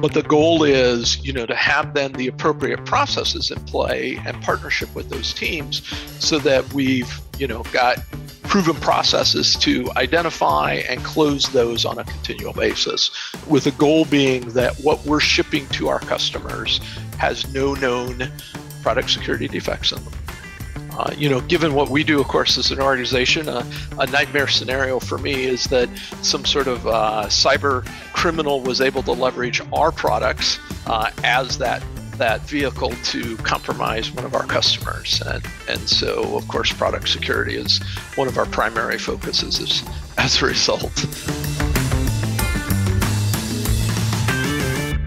But the goal is, you know, to have then the appropriate processes in play and partnership with those teams so that we've, you know, got proven processes to identify and close those on a continual basis, with the goal being that what we're shipping to our customers has no known product security defects in them. Uh, you know, given what we do, of course, as an organization, uh, a nightmare scenario for me is that some sort of uh, cyber criminal was able to leverage our products uh, as that that vehicle to compromise one of our customers. And, and so, of course, product security is one of our primary focuses as, as a result.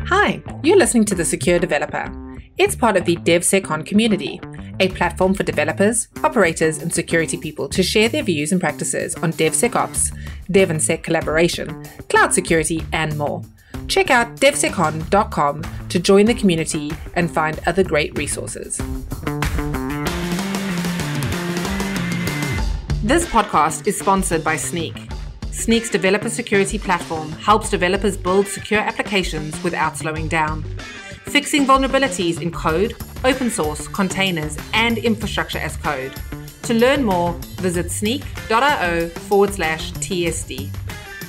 Hi, you're listening to The Secure Developer. It's part of the DevSecCon community, a platform for developers, operators, and security people to share their views and practices on DevSecOps, Dev and Sec collaboration, cloud security, and more. Check out devseccon.com to join the community and find other great resources. This podcast is sponsored by Snyk. Snyk's developer security platform helps developers build secure applications without slowing down, fixing vulnerabilities in code, open source, containers, and infrastructure as code. To learn more, visit snyk.io forward slash TSD.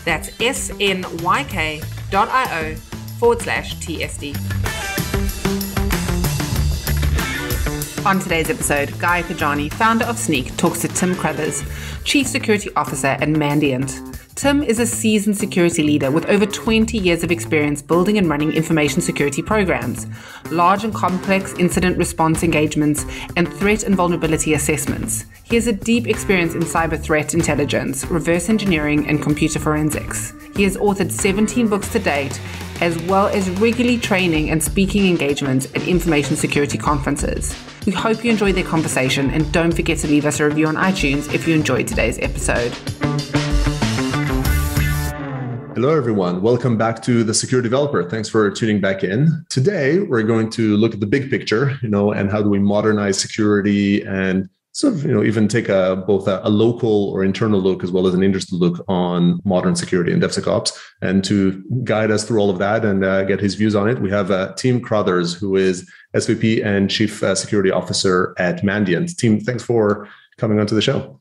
That's S N Y K bit.io forward slash TSD. On today's episode, Guy Podjarny, founder of Snyk, talks to Tim Crothers, Chief Security Officer at Mandiant. Tim is a seasoned security leader with over 20 years of experience building and running information security programs, large and complex incident response engagements, and threat and vulnerability assessments. He has a deep experience in cyber threat intelligence, reverse engineering, and computer forensics. He has authored 17 books to date, as well as regularly training and speaking engagements at information security conferences. We hope you enjoyed their conversation and don't forget to leave us a review on iTunes if you enjoyed today's episode. Hello, everyone. Welcome back to the Secure Developer. Thanks for tuning back in. Today, we're going to look at the big picture, you know, and how do we modernize security and sort of, you know, even take a both a, a local or internal look as well as an industry look on modern security and DevSecOps. And to guide us through all of that and uh, get his views on it, we have uh, Tim Crothers, who is SVP and Chief uh, Security Officer at Mandiant. Tim, thanks for coming onto the show.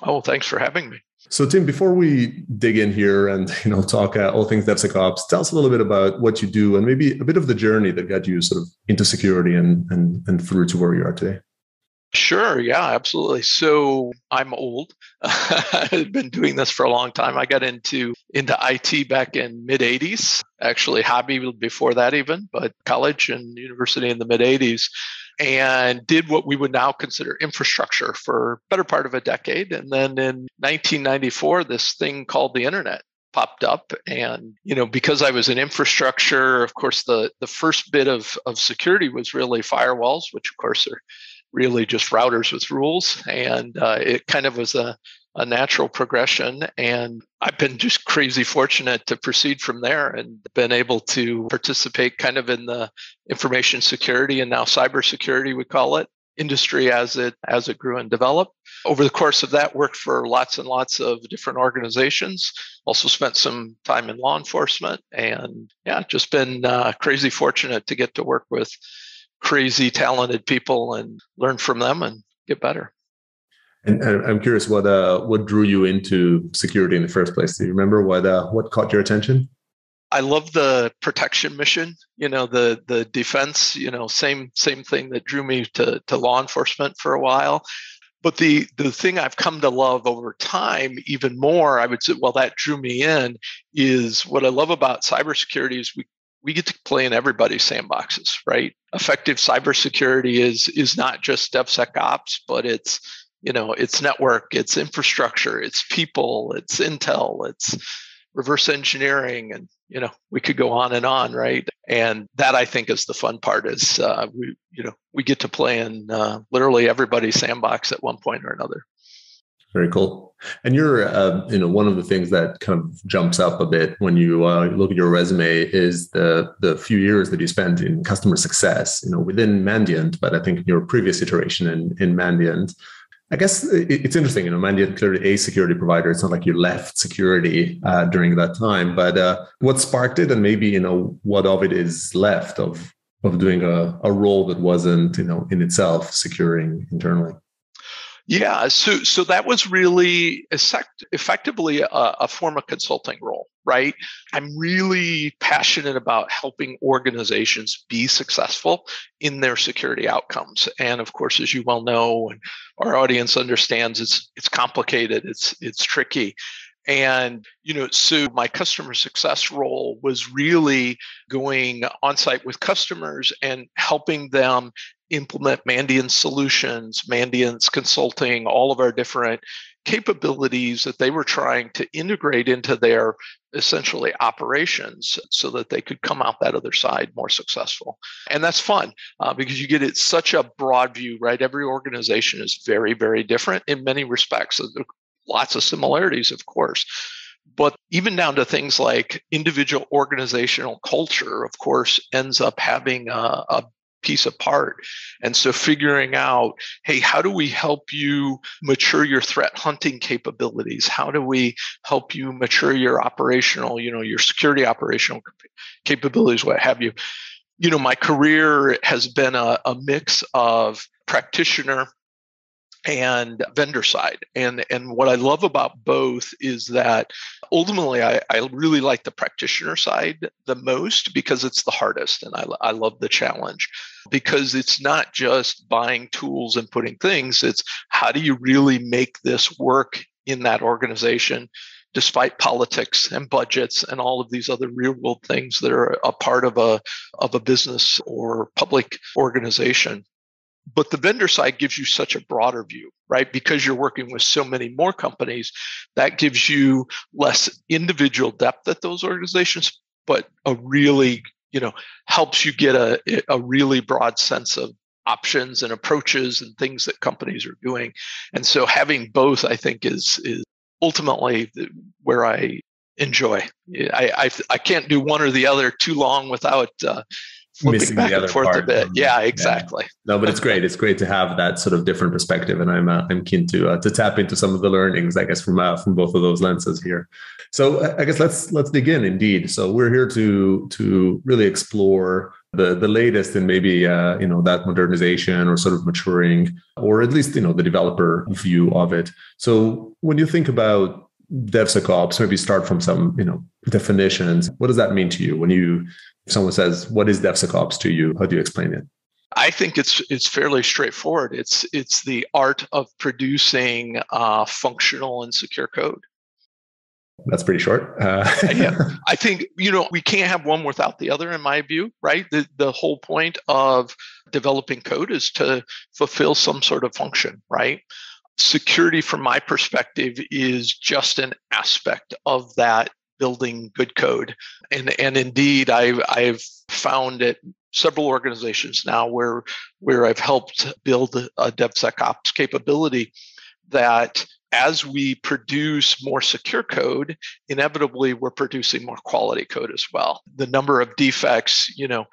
Oh, thanks for having me. So, Tim, before we dig in here and you know talk uh, all things DevSecOps, tell us a little bit about what you do and maybe a bit of the journey that got you sort of into security and and, and through to where you are today. Sure, yeah, absolutely. So I'm old. I've been doing this for a long time. I got into into IT back in mid 80s. Actually, hobby before that even, but college and university in the mid 80s and did what we would now consider infrastructure for better part of a decade and then in 1994 this thing called the internet popped up and you know because i was in infrastructure of course the the first bit of of security was really firewalls which of course are really just routers with rules and uh, it kind of was a a natural progression. And I've been just crazy fortunate to proceed from there and been able to participate kind of in the information security and now cybersecurity, we call it, industry as it as it grew and developed. Over the course of that, worked for lots and lots of different organizations. Also spent some time in law enforcement, and yeah, just been uh, crazy fortunate to get to work with crazy talented people and learn from them and get better. And, I'm curious what uh, what drew you into security in the first place. Do you remember what uh, what caught your attention? I love the protection mission. You know, the the defense. You know, same same thing that drew me to to law enforcement for a while. But the the thing I've come to love over time, even more, I would say, well, that drew me in, is what I love about cybersecurity is we we get to play in everybody's sandboxes, right? Effective cybersecurity is is not just DevSecOps, but it's you know it's network it's infrastructure it's people it's intel it's reverse engineering and you know we could go on and on right and that i think is the fun part is uh, we you know we get to play in uh, literally everybody's sandbox at one point or another very cool and you're uh, you know one of the things that kind of jumps up a bit when you uh, look at your resume is the the few years that you spent in customer success you know within mandiant but i think in your previous iteration in in mandiant I guess it's interesting, you know, Mandiant clearly a security provider. It's not like you left security uh, during that time, but uh, what sparked it, and maybe you know what of it is left of of doing a, a role that wasn't you know in itself securing internally. Yeah, so so that was really effect, effectively a, a, form of consulting role, right? I'm really passionate about helping organizations be successful in their security outcomes, and of course, as you well know, and our audience understands, it's it's complicated, it's it's tricky, and, you know, so my customer success role was really going on site with customers and helping them implement Mandiant solutions, Mandiant's consulting, all of our different capabilities that they were trying to integrate into their essentially operations so that they could come out that other side more successful. And that's fun uh, because you get it such a broad view, right? Every organization is very, very different in many respects lots of similarities, of course. But even down to things like individual organizational culture, of course, ends up having a, a piece apart. And so figuring out, hey, how do we help you mature your threat hunting capabilities? How do we help you mature your operational, you know, your security operational capabilities, what have you? You know, my career has been a, a mix of practitioner and vendor side. And and what I love about both is that ultimately I, I really like the practitioner side the most because it's the hardest and I, I love the challenge because it's not just buying tools and putting things, it's how do you really make this work in that organization despite politics and budgets and all of these other real world things that are a part of a of a business or public organization but the vendor side gives you such a broader view right? Because you're working with so many more companies that gives you less individual depth at those organizations but a really you know helps you get a, a really broad sense of options and approaches and things that companies are doing. And so having both i think is is ultimately where i enjoy. I i, I can't do one or the other too long without uh, flipping back and forth a bit. Yeah, exactly. Yeah. No, but it's great. It's great to have that sort of different perspective, and I'm uh, I'm keen to uh, to tap into some of the learnings, I guess, from uh, from both of those lenses here. So I guess let's let's dig in. Indeed, so we're here to to really explore the the latest and maybe uh, you know that modernization or sort of maturing, or at least you know the developer view of it. So when you think about DevSecOps, maybe start from some you know definitions. What does that mean to you when you if someone says, "What is DevSecOps to you?" How do you explain it? I think it's it's fairly straightforward. It's it's the art of producing uh, functional and secure code. That's pretty short. Uh. yeah, I think you know we can't have one without the other, in my view. Right. The the whole point of developing code is to fulfill some sort of function. Right. Security, from my perspective, is just an aspect of that building good code. And and indeed, I've I've found it several organizations now where where I've helped build a DevSecOps capability that as we produce more secure code, inevitably we're producing more quality code as well. The number of defects, you know,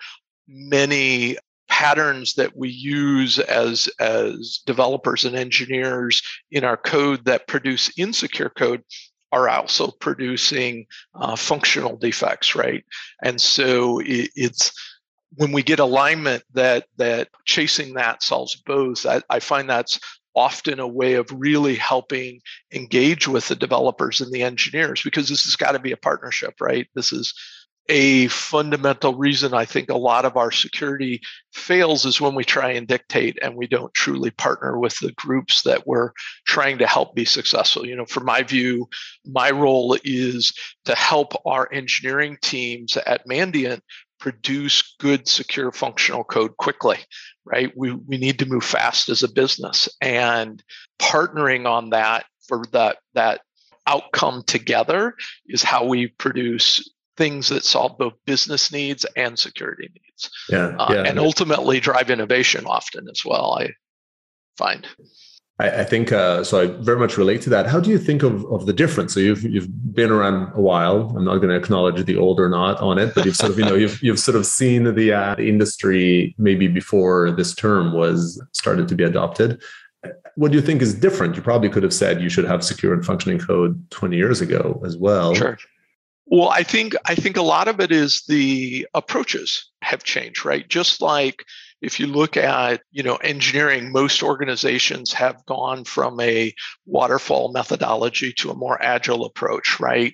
many patterns that we use as as developers and engineers in our code that produce insecure code are also producing uh, functional defects, right? And so it, it's when we get alignment that that chasing that solves both. I, I find that's often a way of really helping engage with the developers and the engineers because this has got to be a partnership, right? This is a fundamental reason I think a lot of our security fails is when we try and dictate and we don't truly partner with the groups that we're trying to help be successful. You know, from my view, my role is to help our engineering teams at Mandiant produce good, secure, functional code quickly, right? We, we need to move fast as a business and partnering on that for that, that outcome together is how we produce things that solve both business needs and security needs. Yeah, uh, yeah. and ultimately drive innovation often as well. I find. I, I think uh, so. I very much relate to that. How do you think of, of the difference? So you've you've been around a while. I'm not going to acknowledge the old or not on it, but you've sort of you know you've you've sort of seen the, uh, industry maybe before this term was started to be adopted what do you think is different? You probably could have said you should have secure and functioning code 20 years ago as well. Sure. Well, I think I think a lot of it is the approaches have changed, right? Just like if you look at you know engineering most organizations have gone from a waterfall methodology to a more agile approach right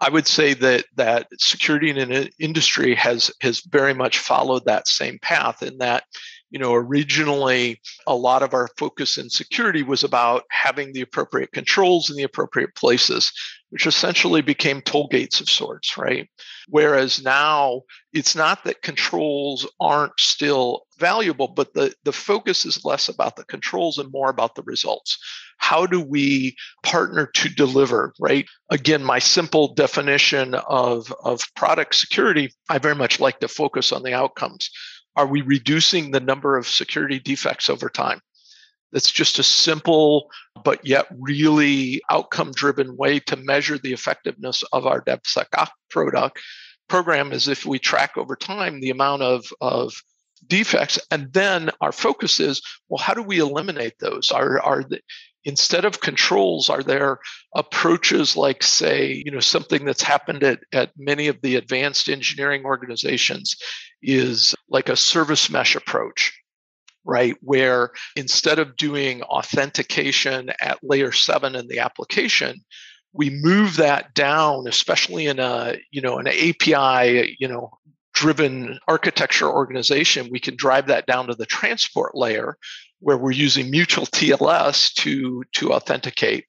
I would say that that security in an industry has has very much followed that same path in that you know originally a lot of our focus in security was about having the appropriate controls in the appropriate places which essentially became toll gates of sorts, right? Whereas now it's not that controls aren't still valuable, but the, the focus is less about the controls and more about the results. How do we partner to deliver, right? Again, my simple definition of, of product security, I very much like to focus on the outcomes. Are we reducing the number of security defects over time? That's just a simple but yet really outcome driven way to measure the effectiveness of our DevSecOps product program is if we track over time the amount of, of defects. And then our focus is well how do we eliminate those? Are are the, instead of controls are there approaches like say you know something that's happened at, at many of the advanced engineering organizations is like a service mesh approach right? Where instead of doing authentication at layer seven in the application, we move that down, especially in a, you know, an API, you know, driven architecture organization, we can drive that down to the transport layer where we're using mutual TLS to, to authenticate.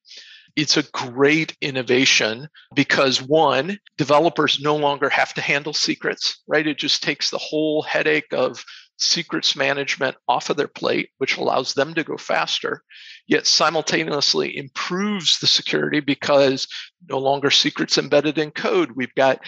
It's a great innovation because one, developers no longer have to handle secrets, right? It just takes the whole headache of secrets management off of their plate, which allows them to go faster, yet simultaneously improves the security because no longer secrets embedded in code. We've got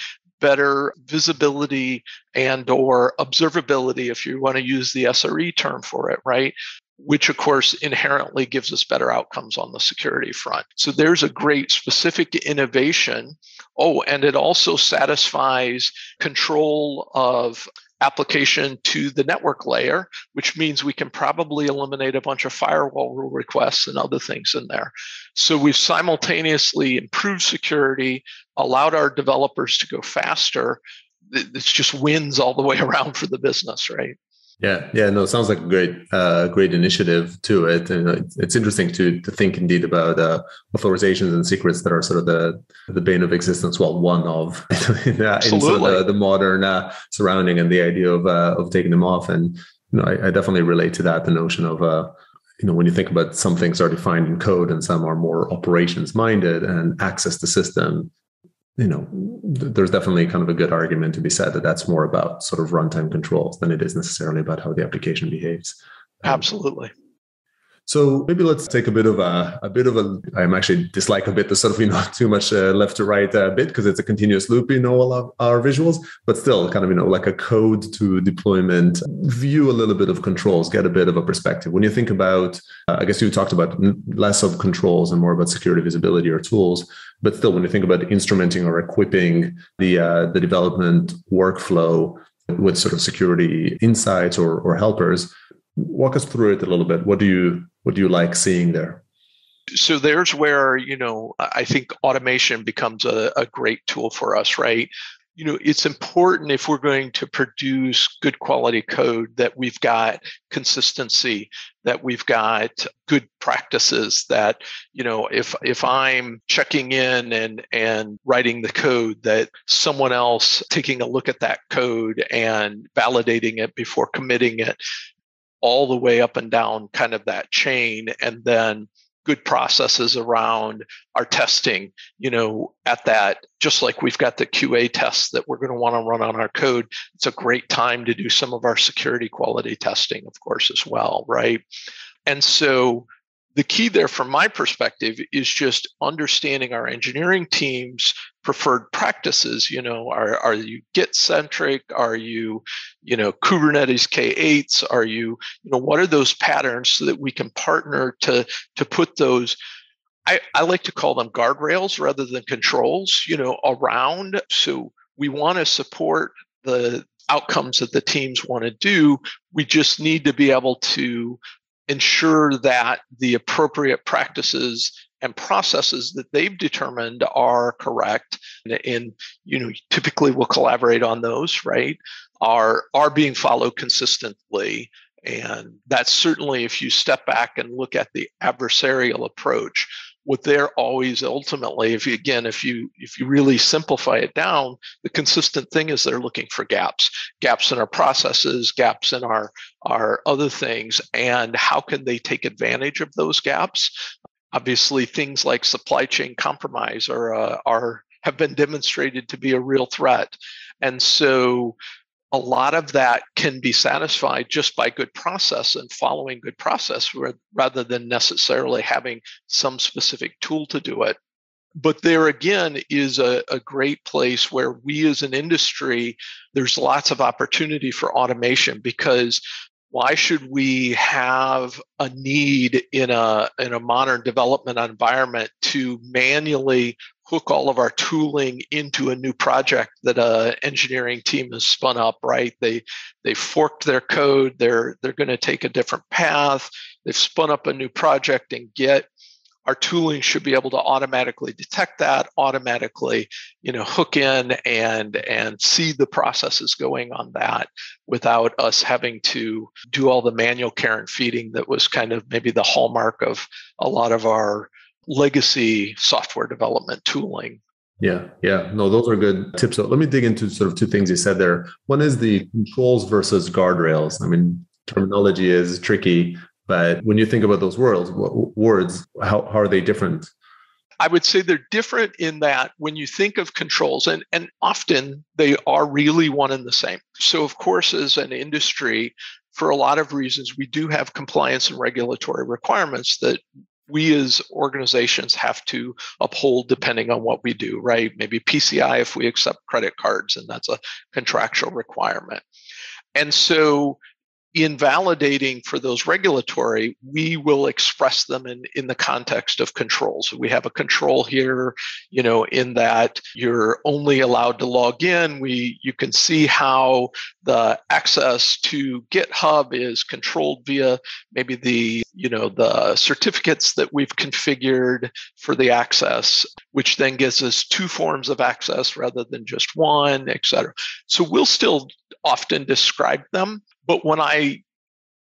better visibility and or observability if you want to use the SRE term for it, right? Which of course inherently gives us better outcomes on the security front. So there's a great specific innovation. Oh, and it also satisfies control of application to the network layer, which means we can probably eliminate a bunch of firewall rule requests and other things in there. So we've simultaneously improved security, allowed our developers to go faster. It's just wins all the way around for the business, right? Yeah, yeah, no, it sounds like a great, uh, great initiative to it, and it's, it's interesting to to think indeed about uh, authorizations and secrets that are sort of the the bane of existence. Well, one of in, uh, in sort of the, the modern uh, surrounding and the idea of uh, of taking them off, and you know, I, I definitely relate to that. The notion of uh, you know, when you think about some things are defined in code and some are more operations minded and access the system, you know, there's definitely kind of a good argument to be said that that's more about sort of runtime controls than it is necessarily about how the application behaves. Um, Absolutely. So maybe let's take a bit of a, a bit of a, I'm actually dislike a bit the sort of, you know, too much uh, left to right uh, bit because it's a continuous loop, you know, all of our visuals, but still kind of, you know, like a code to deployment, view a little bit of controls, get a bit of a perspective. When you think about, uh, I guess you talked about less of controls and more about security visibility or tools, but still when you think about instrumenting or equipping the, uh, the development workflow with sort of security insights or, or helpers, walk us through it a little bit. What do you what do you like seeing there? So there's where you know I think automation becomes a, a great tool for us, right? you know it's important if we're going to produce good quality code that we've got consistency that we've got good practices that you know if if i'm checking in and and writing the code that someone else taking a look at that code and validating it before committing it all the way up and down kind of that chain and then good processes around our testing you know at that just like we've got the qa tests that we're going to want to run on our code it's a great time to do some of our security quality testing of course as well right? And so the key there from my perspective is just understanding our engineering team's preferred practices you know are, are you git centric are you you know kubernetes k8s are you you know what are those patterns so that we can partner to to put those I, I like to call them guardrails rather than controls you know around. So we want to support the outcomes that the teams want to do. We just need to be able to ensure that the appropriate practices and processes that they've determined are correct and, you know typically we'll collaborate on those right are are being followed consistently. And that's certainly if you step back and look at the adversarial approach what they're always ultimately if you again if you if you really simplify it down the consistent thing is they're looking for gaps gaps in our processes gaps in our our other things and how can they take advantage of those gaps obviously things like supply chain compromise are uh, are have been demonstrated to be a real threat and so a lot of that can be satisfied just by good process and following good process rather than necessarily having some specific tool to do it. But there again is a, a, great place where we as an industry, there's lots of opportunity for automation because why should we have a need in a in a modern development environment to manually hook all of our tooling into a new project that a engineering team has spun up right? They they forked their code. They're they're going to take a different path. They've spun up a new project in Git our tooling should be able to automatically detect that automatically you know hook in and and see the processes going on that without us having to do all the manual care and feeding that was kind of maybe the hallmark of a lot of our legacy software development tooling. Yeah, yeah. No, those are good tips. So let me dig into sort of two things you said there. One is the controls versus guardrails. I mean, terminology is tricky, but when you think about those words, words, how, how are they different? I would say they're different in that when you think of controls, and, and often they are really one and the same. So, of course, as an industry, for a lot of reasons, we do have compliance and regulatory requirements that we as organizations have to uphold depending on what we do, right? Maybe PCI if we accept credit cards, and that's a contractual requirement. And so in validating for those regulatory, we will express them in, in the context of controls. We have a control here, you know, in that you're only allowed to log in. We you can see how the access to GitHub is controlled via maybe the, you know, the certificates that we've configured for the access, which then gives us two forms of access rather than just one, et cetera. So we'll still often describe them but when I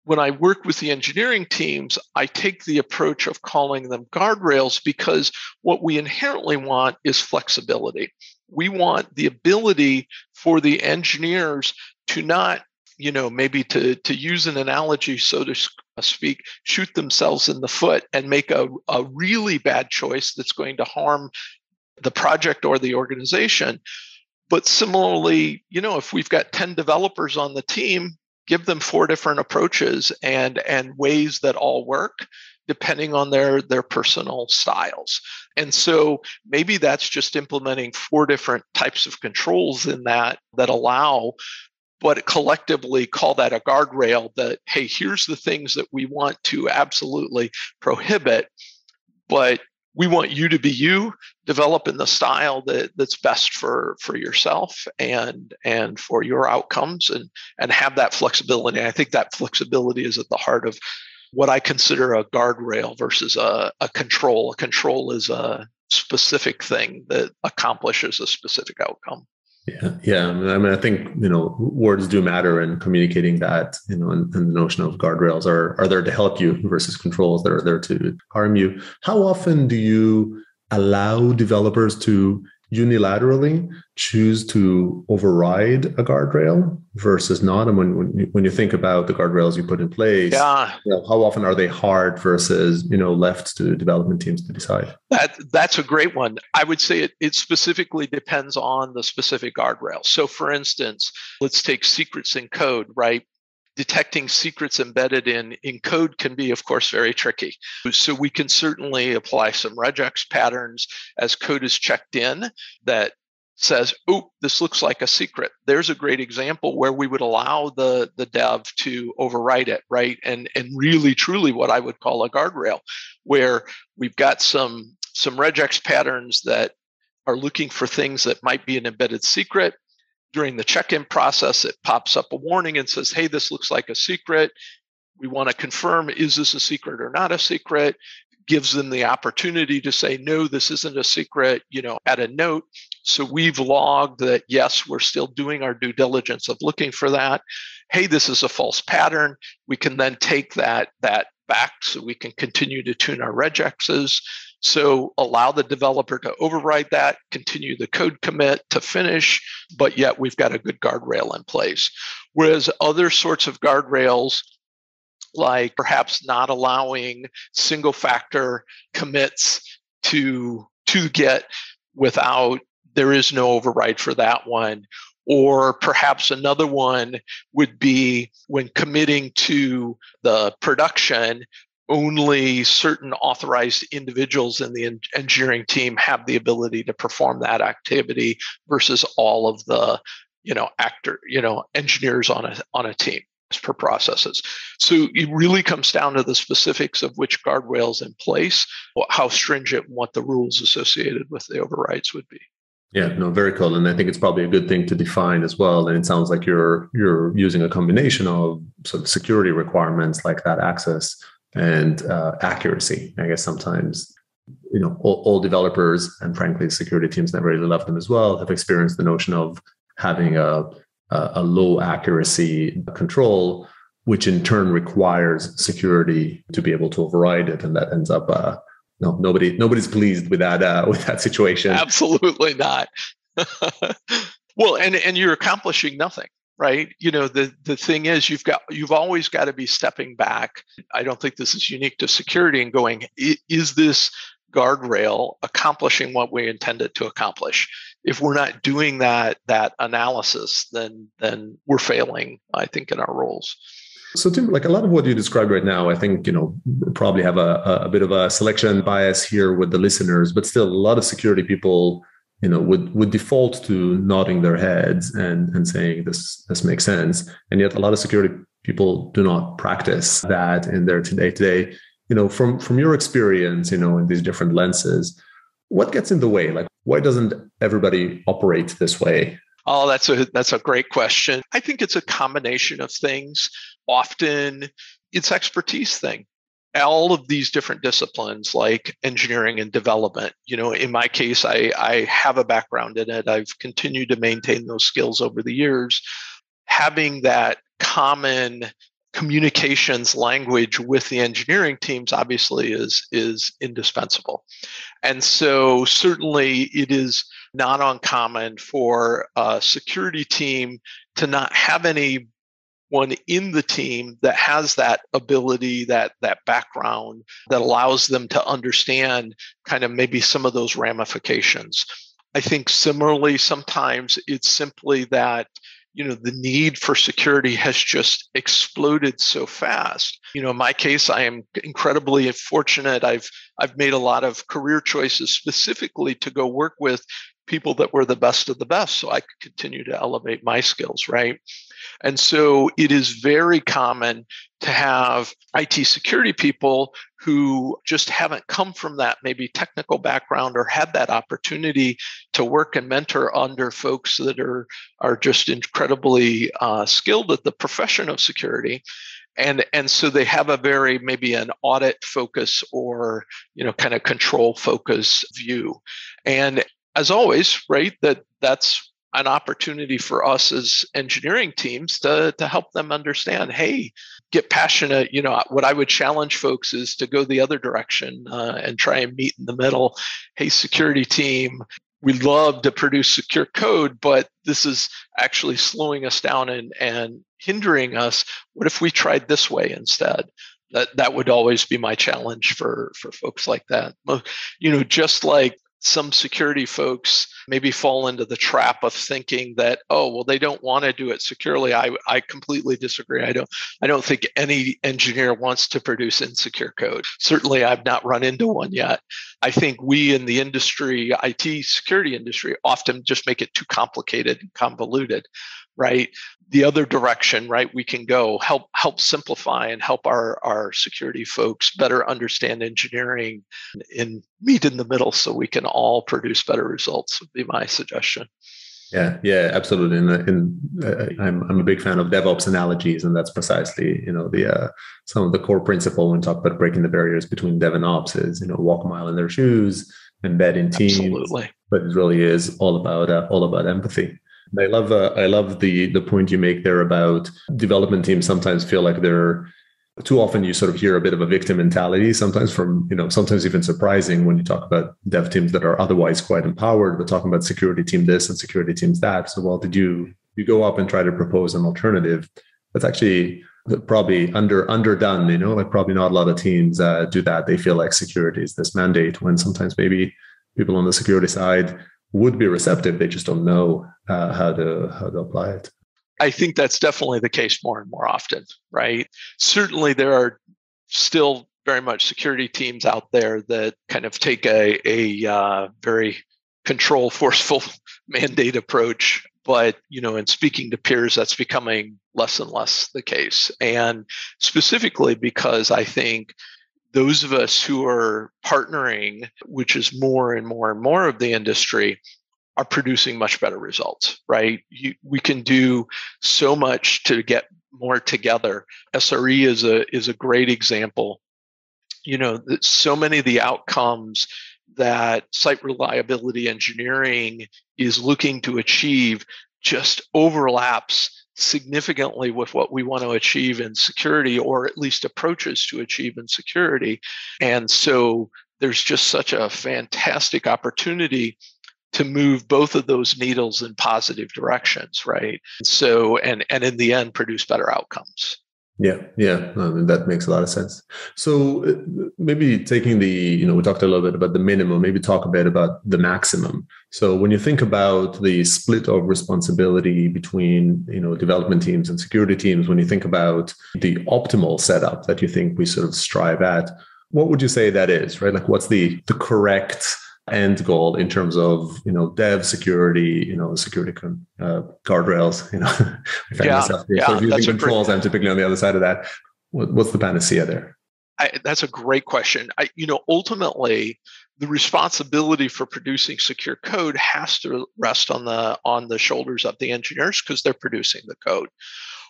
when I work with the engineering teams, I take the approach of calling them guardrails because what we inherently want is flexibility. We want the ability for the engineers to not, you know, maybe to, to use an analogy, so to uh, speak, shoot themselves in the foot and make a, a really bad choice that's going to harm the project or the organization. But similarly, you know, if we've got 10 developers on the team, give them four different approaches and and ways that all work depending on their their personal styles. And so maybe that's just implementing four different types of controls in that that allow but collectively call that a guardrail that hey here's the things that we want to absolutely prohibit but we want you to be you develop in the style that that's best for for yourself and and for your outcomes and and have that flexibility. I think that flexibility is at the heart of what i consider a guardrail versus a, a control. A control is a specific thing that accomplishes a specific outcome yeah, yeah. I mean, I think you know words do matter in communicating that. You know, and, and, the notion of guardrails are are there to help you versus controls that are there to harm you. How often do you allow developers to unilaterally choose to override a guardrail versus not? And when, when, you, when you think about the guardrails you put in place, yeah. You know, how often are they hard versus you know left to development teams to decide? That that's a great one. I would say it, it specifically depends on the specific guardrail. So, for instance, let's take secrets in code, right? Detecting secrets embedded in, in code can be, of course, very tricky. So we can certainly apply some regex patterns as code is checked in that says, oh, this looks like a secret. There's a great example where we would allow the, the dev to overwrite it, right? And, and really, truly what I would call a guardrail, where we've got some, some regex patterns that are looking for things that might be an embedded secret during the check in process, it pops up a warning and says, Hey, this looks like a secret. we want to confirm is this a secret or not a secret? Gives them the opportunity to say, no, this isn't a secret, you know, at a note. So we've logged that, yes, we're still doing our due diligence of looking for that. Hey, this is a false pattern. We can then take that, that back so we can continue to tune our regexes. So allow the developer to override that, continue the code commit to finish, but yet we've got a good guardrail in place. Whereas other sorts of guardrails, like perhaps not allowing single factor commits to to Git without there is no override for that one or perhaps another one would be when committing to the production only certain authorized individuals in the engineering team have the ability to perform that activity versus all of the you know actor you know engineers on a on a team per processes so it really comes down to the specifics of which guardrails in place how stringent what the rules associated with the overrides would be yeah, no, very cool, and I think it's probably a good thing to define as well. And it sounds like you're you're using a combination of sort of security requirements like that access and uh, accuracy. I guess sometimes you know all, all, developers and frankly security teams never really love them as well have experienced the notion of having a a, a low accuracy control which in turn requires security to be able to override it and that ends up uh, no nobody nobody's pleased with that uh, with that situation. Absolutely not. Well and and you're accomplishing nothing right? You know the the thing is you've got you've always got to be stepping back. I don't think this is unique to security and going is this guardrail accomplishing what we intended to accomplish? If we're not doing that that analysis then then we're failing i think in our roles. So Tim, like a lot of what you described right now, I think you know probably have a, a bit of a selection bias here with the listeners, but still a lot of security people you know would would default to nodding their heads and and saying this this makes sense. And yet a lot of security people do not practice that in their day to day you know from from your experience you know in these different lenses what gets in the way? Like why doesn't everybody operate this way? Oh that's a that's a great question. I think it's a combination of things. Often it's expertise thing all of these different disciplines like engineering and development you know in my case i i have a background in it. I've continued to maintain those skills over the years. Having that common communications language with the engineering teams obviously is is indispensable. And so certainly it is not uncommon for a security team to not have any one in the team that has that ability that that background that allows them to understand kind of maybe some of those ramifications. I think similarly sometimes it's simply that you know the need for security has just exploded so fast. You know in my case i am incredibly fortunate. I've i've made a lot of career choices specifically to go work with people that were the best of the best so i could continue to elevate my skills right and so it is very common to have IT security people who just haven't come from that maybe technical background or had that opportunity to work and mentor under folks that are are just incredibly uh, skilled at the profession of security. And and so they have a very maybe an audit focus or you know kind of control focus view. And as always right that that's an opportunity for us as engineering teams to, to help them understand hey get passionate. You know what i would challenge folks is to go the other direction uh, and try and meet in the middle. Hey security team we love to produce secure code but this is actually slowing us down and, and hindering us. What if we tried this way instead? That that would always be my challenge for for folks like that. You know just like some security folks maybe fall into the trap of thinking that oh well they don't want to do it securely. I i completely disagree. I don't i don't think any engineer wants to produce insecure code. Certainly i've not run into one yet. I think we in the industry it security industry often just make it too complicated and convoluted right the other direction right we can go help help simplify and help our our security folks better understand engineering and meet in the middle so we can all produce better results would be my suggestion Yeah, yeah, absolutely. And, and uh, I'm I'm a big fan of DevOps analogies, and that's precisely you know the uh, some of the core principle when we talk about breaking the barriers between Dev and Ops is you know walk a mile in their shoes, embed in teams. Absolutely. But it really is all about uh, all about empathy. I love uh, I love the the point you make there about development teams sometimes feel like they're too often you sort of hear a bit of a victim mentality sometimes from you know sometimes even surprising when you talk about dev teams that are otherwise quite empowered but talking about security team this and security teams that. So well did you you go up and try to propose an alternative? That's actually probably under underdone you know like probably not a lot of teams uh, do that. They feel like security is this mandate when sometimes maybe people on the security side would be receptive. They just don't know uh, how to how to apply it. I think that's definitely the case more and more often, right? Certainly, there are still very much security teams out there that kind of take a, a uh, very control forceful mandate approach. But you know in speaking to peers that's becoming less and less the case. And specifically because i think those of us who are partnering which is more and more and more of the industry are producing much better results, right? You, we can do so much to get more together. SRE is a is a great example. You know, so many of the outcomes that site reliability engineering is looking to achieve just overlaps significantly with what we want to achieve in security or at least approaches to achieve in security. And so there's just such a fantastic opportunity to move both of those needles in positive directions right? So and and in the end produce better outcomes yeah yeah that makes a lot of sense. So uh, maybe taking the you know we talked a little bit about the minimum maybe talk a bit about the maximum. So when you think about the split of responsibility between you know development teams and security teams when you think about the optimal setup that you think we sort of strive at what would you say that is right? Like what's the the correct end goal in terms of you know dev security you know security uh, guardrails you know I find yeah, myself yeah, sort of using controls great, i'm typically on the other side of that. What, what's the panacea there? I, that's a great question. I, you know ultimately the responsibility for producing secure code has to rest on the on the shoulders of the engineers because they're producing the code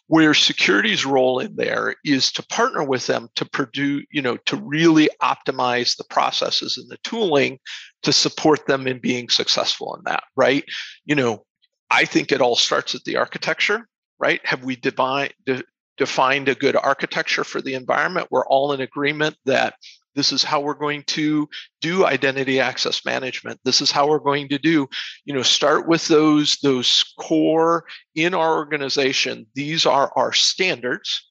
where security's role in there is to partner with them to produce you know to really optimize the processes and the tooling to support them in being successful in that right? You know i think it all starts at the architecture right? Have we defined de- defined a good architecture for the environment? We're all in agreement that this is how we're going to do identity access management. This is how we're going to do you know start with those those core in our organization. These are our standards.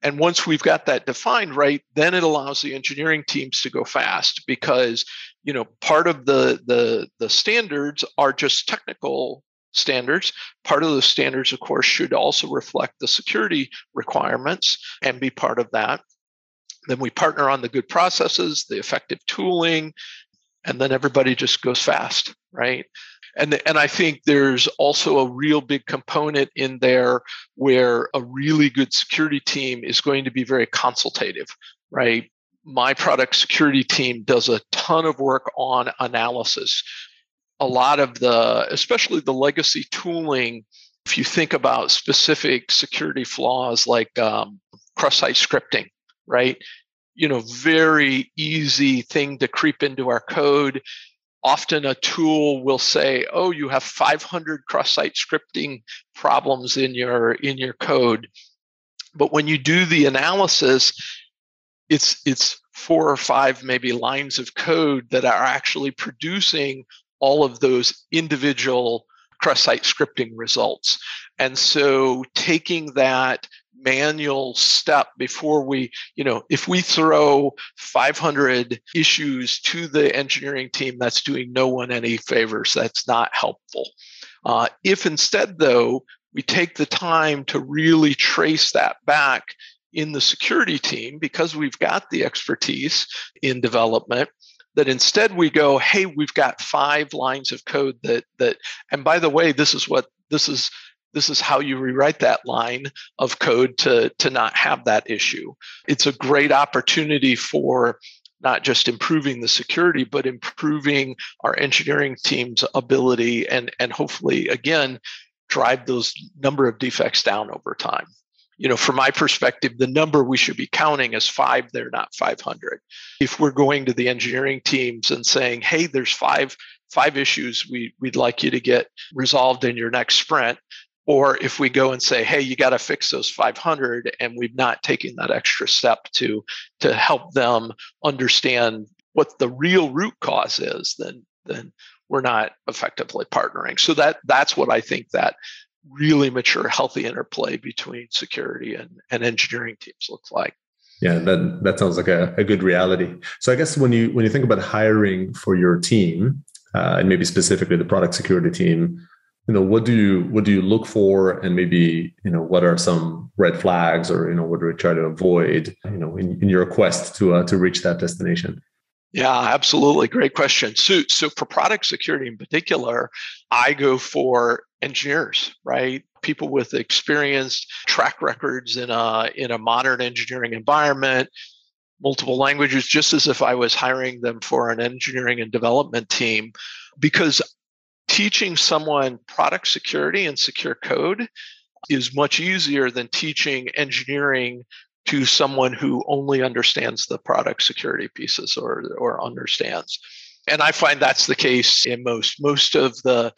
And once we've got that defined right then it allows the engineering teams to go fast because you know part of the the the standards are just technical standards. Part of the standards of course should also reflect the security requirements and be part of that then we partner on the good processes, the effective tooling, and then everybody just goes fast, right? And, and I think there's also a real big component in there where a really good security team is going to be very consultative, right? My product security team does a ton of work on analysis. A lot of the, especially the legacy tooling, if you think about specific security flaws like um, cross-site scripting, right? You know, very easy thing to creep into our code. Often a tool will say, "Oh, you have 500 cross-site scripting problems in your in your code." But when you do the analysis, it's it's four or five maybe lines of code that are actually producing all of those individual cross-site scripting results. And so taking that manual step before we, you know, if we throw 500 issues to the engineering team, that's doing no one any favors. That's not helpful. Uh, if instead, though, we take the time to really trace that back in the security team because we've got the expertise in development that instead we go hey we've got five lines of code that that and by the way this is what this is this is how you rewrite that line of code to, to not have that issue. It's a great opportunity for not just improving the security, but improving our engineering team's ability and, and hopefully, again, drive those number of defects down over time. You know, from my perspective, the number we should be counting is five, they're not 500. If we're going to the engineering teams and saying, hey, there's five five issues we, we'd like you to get resolved in your next sprint, or if we go and say hey you got to fix those 500 and we've not taken that extra step to to help them understand what the real root cause is then then we're not effectively partnering. So that that's what i think that really mature healthy interplay between security and, and engineering teams looks like. Yeah that that sounds like a, a good reality. So i guess when you when you think about hiring for your team uh, and maybe specifically the product security team you know what do you what do you look for? And maybe you know what are some red flags or you know what do we try to avoid you know in, in your quest to uh, to reach that destination? Yeah absolutely. Great question. So so for product security in particular i go for engineers right? People with experienced track records in a in a modern engineering environment multiple languages just as if i was hiring them for an engineering and development team because teaching someone product security and secure code is much easier than teaching engineering to someone who only understands the product security pieces or or understands. And i find that's the case in most most of the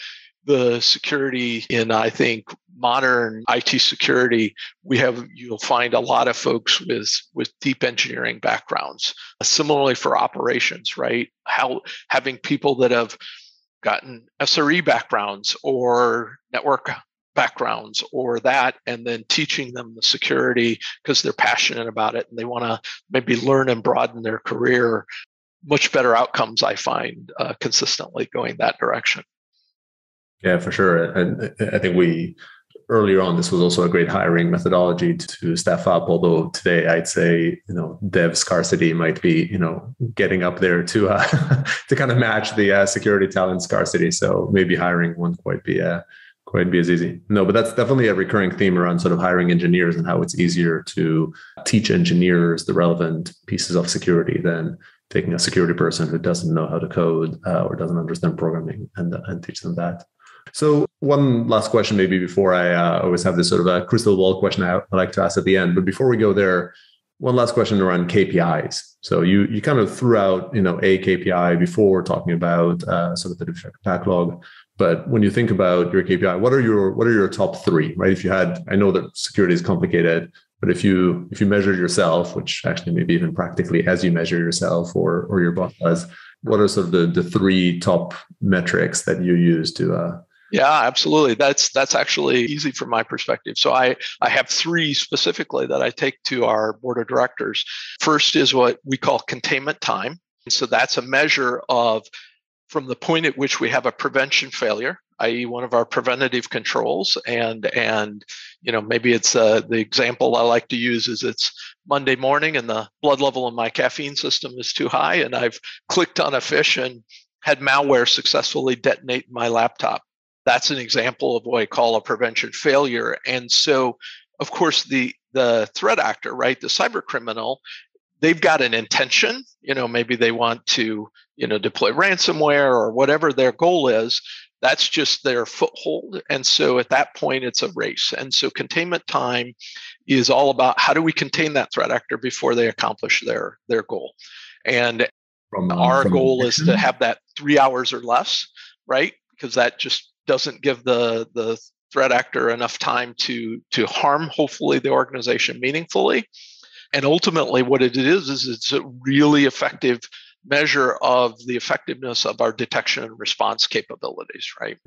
the security in i think modern it security. We have you'll find a lot of folks with with deep engineering backgrounds. Similarly for operations right? How having people that have gotten SRE backgrounds or network backgrounds or that, and then teaching them the security because they're passionate about it and they want to maybe learn and broaden their career. Much better outcomes, I find, uh, consistently going that direction. Yeah, for sure. And I think we earlier on, this was also a great hiring methodology to staff up. Although today, I'd say you know dev scarcity might be you know getting up there to uh, to kind of match the uh, security talent scarcity. So maybe hiring won't quite be uh, quite be as easy. No, but that's definitely a recurring theme around sort of hiring engineers and how it's easier to teach engineers the relevant pieces of security than taking a security person who doesn't know how to code uh, or doesn't understand programming and, and teach them that. So one last question, maybe before I uh, always have this sort of a crystal ball question I, I like to ask at the end. But before we go there, one last question around KPIs. So you you kind of threw out you know a KPI before talking about uh, sort of the backlog. But when you think about your KPI, what are your what are your top three? Right? If you had, I know that security is complicated, but if you if you measure yourself, which actually maybe even practically as you measure yourself or or your boss does, what are sort of the the three top metrics that you use to uh, yeah, absolutely. That's that's actually easy from my perspective. So I I have three specifically that I take to our board of directors. First is what we call containment time. And so that's a measure of from the point at which we have a prevention failure, i.e., one of our preventative controls, and and you know maybe it's uh, the example I like to use is it's Monday morning and the blood level in my caffeine system is too high, and I've clicked on a phish and had malware successfully detonate my laptop that's an example of what I call a prevention failure. And so, of course, the the threat actor, right, the cyber criminal, they've got an intention. You know, maybe they want to, you know, deploy ransomware or whatever their goal is. That's just their foothold. And so at that point, it's a race. And so containment time is all about how do we contain that threat actor before they accomplish their their goal. And from, uh, our from goal is to have that three hours or less, right? Because that just doesn't give the the threat actor enough time to to harm hopefully the organization meaningfully. And ultimately what it is is it's a really effective measure of the effectiveness of our detection and response capabilities right?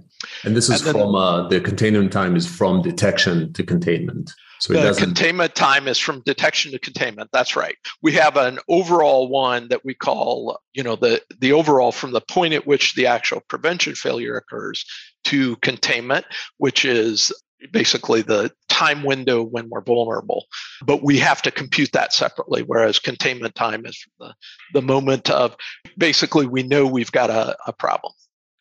And this is and then, from uh, the containment time is from detection to containment so the containment time is from detection to containment. That's right. We have an overall one that we call, you know, the the overall from the point at which the actual prevention failure occurs to containment, which is basically the time window when we're vulnerable. But we have to compute that separately, whereas containment time is the, the moment of basically we know we've got a, a problem.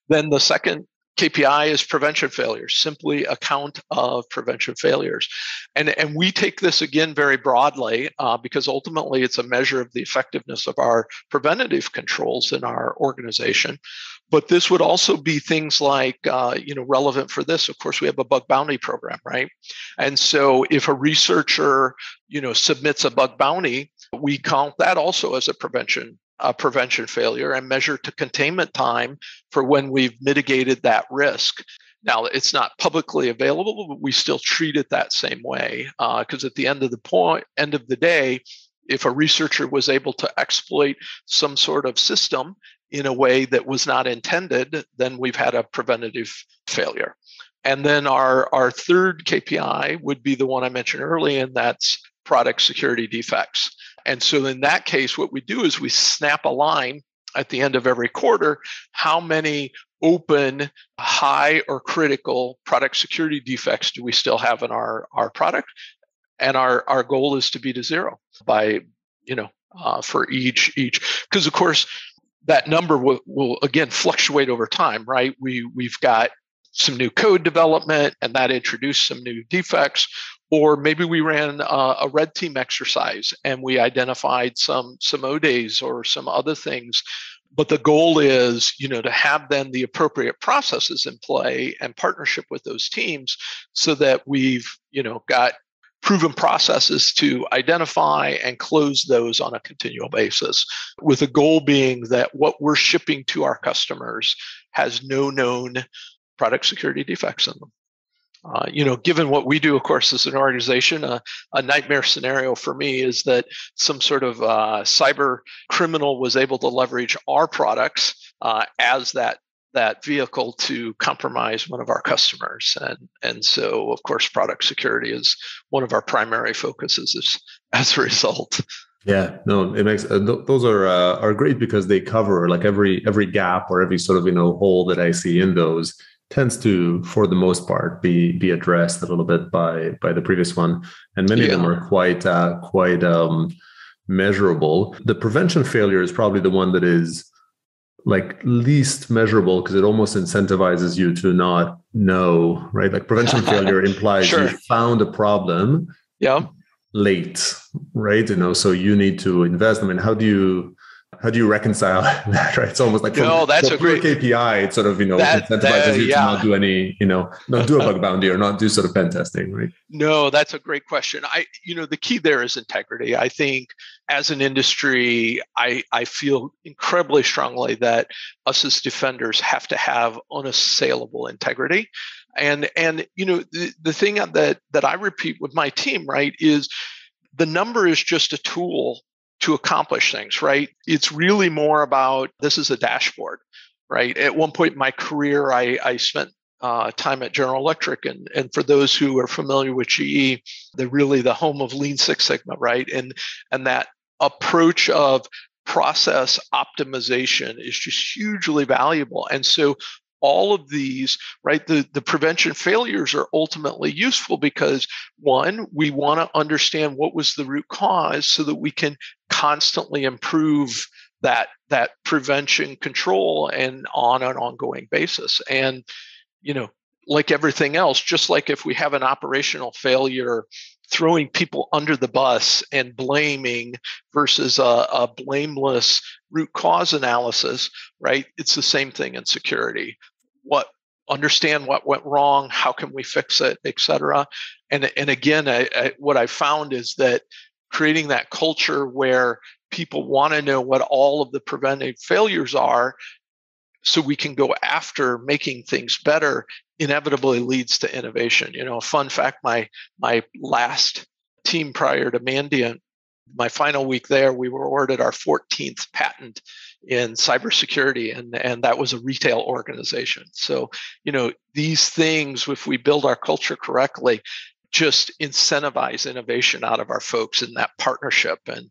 Then the second KPI is prevention failures, simply a count of prevention failures. And, and we take this again very broadly uh, because ultimately it's a measure of the effectiveness of our preventative controls in our organization. But this would also be things like, uh, you know, relevant for this. Of course, we have a bug bounty program, right? And so if a researcher, you know, submits a bug bounty, we count that also as a prevention uh, prevention failure and measure to containment time for when we've mitigated that risk. Now, it's not publicly available, but we still treat it that same way because uh, at the end of the point, end of the day, if a researcher was able to exploit some sort of system in a way that was not intended, then we've had a preventative failure. And then our, our third KPI would be the one I mentioned earlier, and that's product security defects. And so in that case, what we do is we snap a line at the end of every quarter how many open, high, or critical product security defects do we still have in our, our product? And our, our goal is to be to zero by, you know, uh, for each each because of course that number will, will again fluctuate over time right we we've got some new code development and that introduced some new defects or maybe we ran a, a red team exercise and we identified some some ODAs or some other things. But the goal is, you know, to have then the appropriate processes in play and partnership with those teams so that we've, you know, got proven processes to identify and close those on a continual basis with the goal being that what we're shipping to our customers has no known product security defects in them uh, you know, given what we do, of course, as an organization, uh, a nightmare scenario for me is that some sort of uh, cyber criminal was able to leverage our products uh, as that that vehicle to compromise one of our customers, and and so of course, product security is one of our primary focuses as, as a result. Yeah, no, it makes uh, th- those are uh, are great because they cover like every every gap or every sort of you know hole that I see in those tends to, for the most part, be be addressed a little bit by by the previous one, and many yeah. of them are quite uh, quite um, measurable. The prevention failure is probably the one that is like least measurable because it almost incentivizes you to not know, right? Like prevention failure implies sure. you found a problem, yeah, late, right? You know, so you need to invest. I mean, how do you how do you reconcile that? Right, it's almost like from, no, that's a great KPI. It sort of you know that, incentivizes that, you yeah. to not do any, you know, not do a bug bounty or not do sort of pen testing, right? No, that's a great question. I, you know, the key there is integrity. I think as an industry, I I feel incredibly strongly that us as defenders have to have unassailable integrity. And and you know the, the thing that that I repeat with my team, right, is the number is just a tool to accomplish things, right? It's really more about this is a dashboard, right? At one point in my career, I, I spent uh, time at General Electric, and and for those who are familiar with GE, they're really the home of Lean Six Sigma, right? And and that approach of process optimization is just hugely valuable. And so all of these, right? The, the prevention failures are ultimately useful because one, we want to understand what was the root cause so that we can constantly improve that that prevention control and on an ongoing basis. And, you know, like everything else, just like if we have an operational failure, throwing people under the bus and blaming versus a, a, blameless root cause analysis, right? It's the same thing in security what understand what went wrong how can we fix it et cetera and and again I, I, what i found is that creating that culture where people want to know what all of the preventive failures are so we can go after making things better inevitably leads to innovation you know a fun fact my my last team prior to mandiant my final week there we were awarded our 14th patent in cybersecurity, and and that was a retail organization. So you know these things, if we build our culture correctly, just incentivize innovation out of our folks in that partnership. And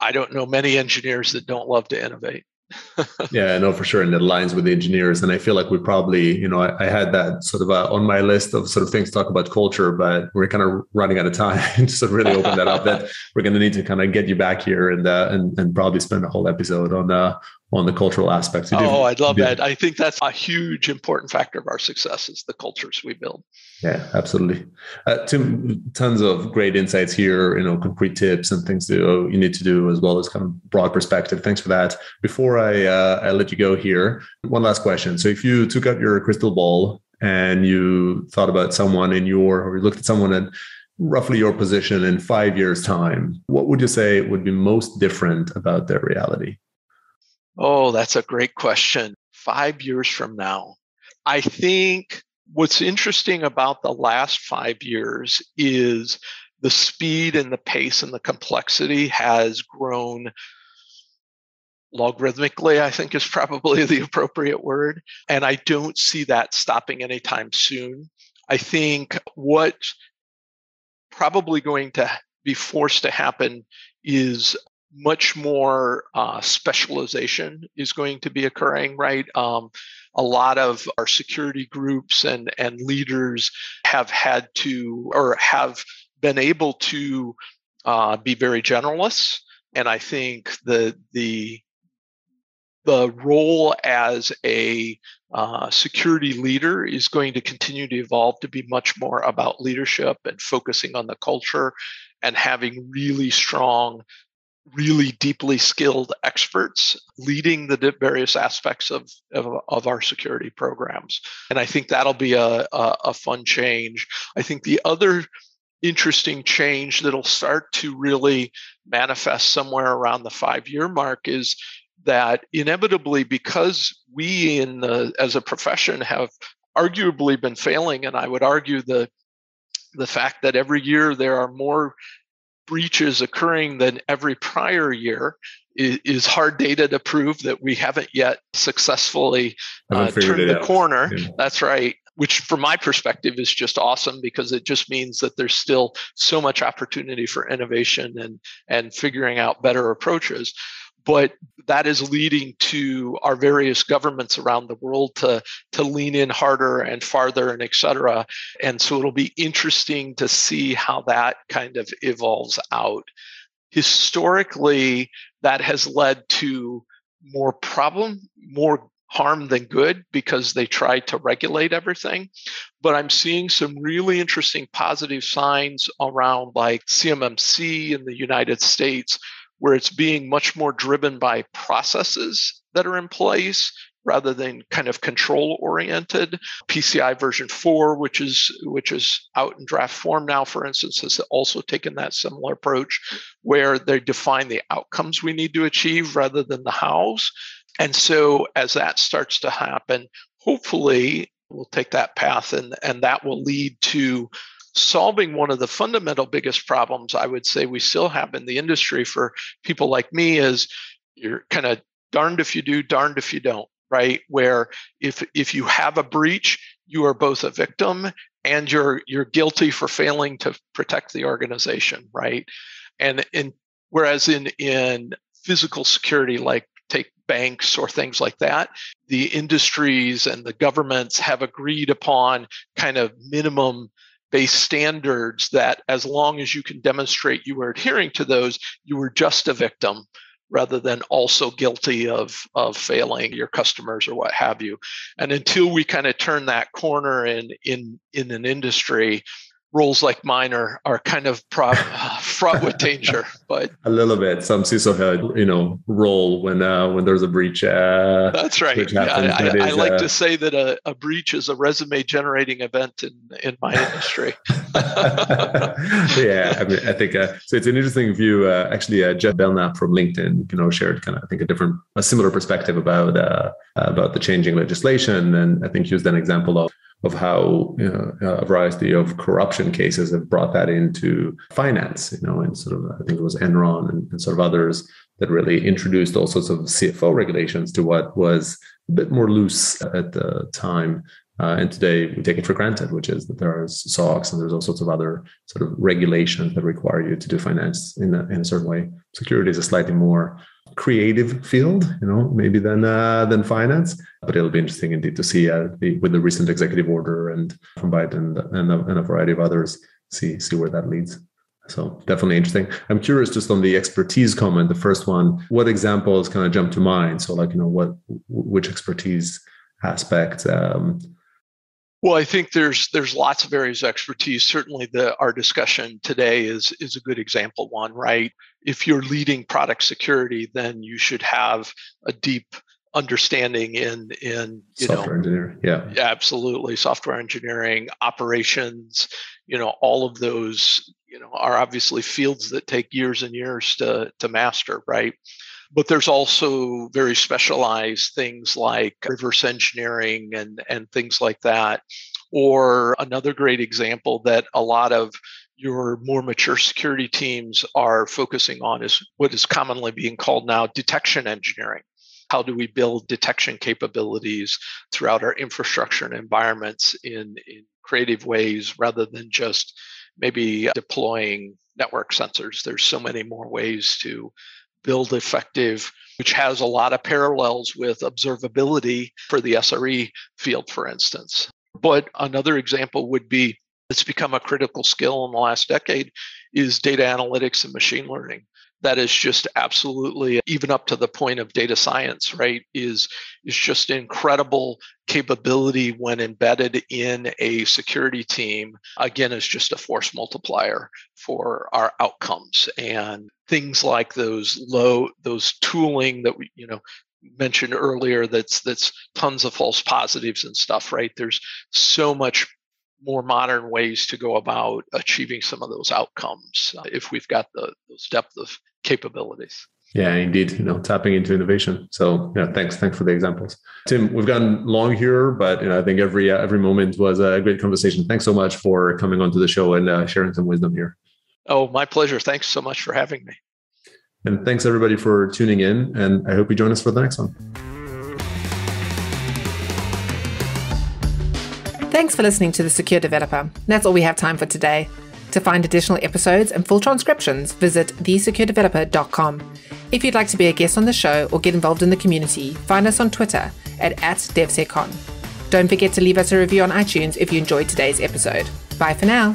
I don't know many engineers that don't love to innovate. yeah, I know for sure, and it aligns with the engineers. And I feel like we probably, you know, I, I had that sort of uh, on my list of sort of things to talk about culture, but we're kind of running out of time to sort of really open that up. That we're going to need to kind of get you back here and uh, and and probably spend a whole episode on uh, on the cultural aspects. Oh, I'd love that. I think that's a huge important factor of our success is the cultures we build. Yeah, absolutely. Uh, Tim, tons of great insights here, you know, concrete tips and things that you need to do as well as kind of broad perspective. Thanks for that. Before I, uh, I let you go here, one last question. So if you took out your crystal ball and you thought about someone in your, or you looked at someone at roughly your position in five years' time, what would you say would be most different about their reality? Oh, that's a great question. Five years from now, I think what's interesting about the last five years is the speed and the pace and the complexity has grown logarithmically, I think is probably the appropriate word. And I don't see that stopping anytime soon. I think what probably going to be forced to happen is much more uh, specialization is going to be occurring, right? Um, a lot of our security groups and, and leaders have had to or have been able to uh, be very generalists. And I think the the the role as a uh, security leader is going to continue to evolve to be much more about leadership and focusing on the culture and having really strong really deeply skilled experts leading the various aspects of, of, of, our security programs. And I think that'll be a, a, a fun change. I think the other interesting change that'll start to really manifest somewhere around the five year mark is that inevitably because we in the as a profession have arguably been failing and i would argue the the fact that every year there are more breaches occurring than every prior year is, is hard data to prove that we haven't yet successfully uh, turned the out. corner. Yeah. That's right. Which, from my perspective, is just awesome because it just means that there's still so much opportunity for innovation and and figuring out better approaches but that is leading to our various governments around the world to to lean in harder and farther and et cetera. And so it'll be interesting to see how that kind of evolves out. Historically that has led to more problem more harm than good because they tried to regulate everything. But i'm seeing some really interesting positive signs around like cmmc in the united states where it's being much more driven by processes that are in place rather than kind of control oriented. Pci version 4 which is which is out in draft form now for instance has also taken that similar approach where they define the outcomes we need to achieve rather than the hows. And so as that starts to happen hopefully we'll take that path and and that will lead to solving one of the fundamental biggest problems I would say we still have in the industry for people like me is you're kind of darned if you do, darned if you don't, right? Where if if you have a breach, you are both a victim and you're you're guilty for failing to protect the organization, right? And in whereas in in physical security like take banks or things like that, the industries and the governments have agreed upon kind of minimum based standards that as long as you can demonstrate you were adhering to those, you were just a victim rather than also guilty of of failing your customers or what have you. And until we kind of turn that corner in in in an industry, roles like mine are are kind of pro- fraught with danger. But a little bit, some CISO head, you know, role when uh, when there's a breach. Uh, That's right. Happens, yeah, I, I, I, like uh, to say that a, a breach is a resume generating event in in my industry. yeah, I mean, I think uh, so. It's an interesting view. Uh, actually, uh, Geoff Belknap from LinkedIn, you know, shared kind of I think a different, a similar perspective about about the changing legislation, and I think used an example of of how you know, a variety of corruption cases have brought that into finance, you know, and sort of I think it was Enron and, and, sort of others that really introduced all sorts of CFO regulations to what was a bit more loose at the time. Uh, and today we take it for granted, which is that there are SOX and there's all sorts of other sort of regulations that require you to do finance in a, in a certain way. Security is a slightly more creative field, you know, maybe than uh, than finance. But it'll be interesting indeed to see uh, the, with the recent executive order and from Biden and, and a, and a variety of others, see see where that leads. So definitely interesting. I'm curious just on the expertise comment, the first one, what examples kind of jump to mind? So like, you know, what, which expertise aspect? Um, well, I think there's there's lots of areas of expertise. Certainly, the our discussion today is is a good example one, right? If you're leading product security, then you should have a deep understanding in in you software know engineering yeah absolutely software engineering operations you know all of those you know are obviously fields that take years and years to to master right but there's also very specialized things like reverse engineering and and things like that or another great example that a lot of your more mature security teams are focusing on is what is commonly being called now detection engineering how do we build detection capabilities throughout our infrastructure and environments in, in creative ways rather than just maybe deploying network sensors. There's so many more ways to build effective, which has a lot of parallels with observability for the SRE field, for instance. But another example would be it's become a critical skill in the last decade is data analytics and machine learning that is just absolutely even up to the point of data science right is is just incredible capability when embedded in a security team again is just a force multiplier for our outcomes. And things like those low those tooling that we you know mentioned earlier that's that's tons of false positives and stuff right? There's so much more modern ways to go about achieving some of those outcomes uh, if we've got the those depth of capabilities. Yeah, indeed. You know, tapping into innovation. So, yeah, thanks. Thanks for the examples, Tim. We've gone long here, but you know, I think every uh, every moment was a great conversation. Thanks so much for coming onto the show and uh, sharing some wisdom here. Oh, my pleasure. Thanks so much for having me. And thanks everybody for tuning in. And I hope you join us for the next one. Thanks for listening to The Secure Developer. That's all we have time for today. To find additional episodes and full transcriptions, visit thesecuredeveloper.com. If you'd like to be a guest on the show or get involved in the community, find us on Twitter at, at DevSecCon. Don't forget to leave us a review on iTunes if you enjoyed today's episode. Bye for now.